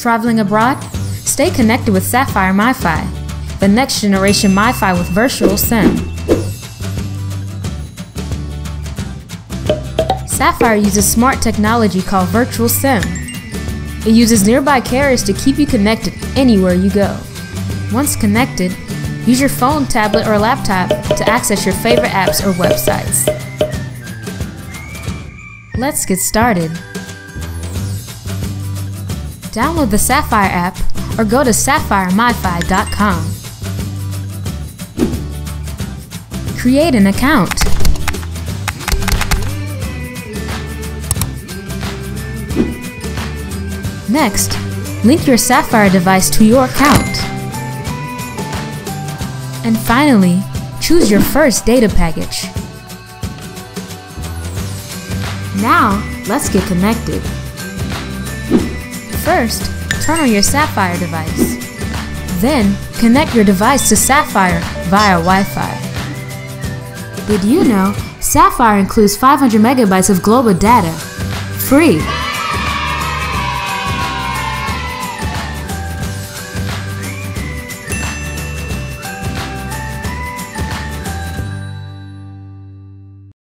Traveling abroad? Stay connected with Sapphire MiFi, the next generation MiFi with virtual SIM. Sapphire uses smart technology called Virtual SIM. It uses nearby carriers to keep you connected anywhere you go. Once connected, use your phone, tablet, or laptop to access your favorite apps or websites. Let's get started. Download the Sapphire app or go to sapphiremifi.com. Create an account. Next, link your Sapphire device to your account. And finally, choose your first data package. Now, let's get connected. First, turn on your Sapphire device. Then, connect your device to Sapphire via Wi-Fi. Did you know Sapphire includes 500 megabytes of global data? Free!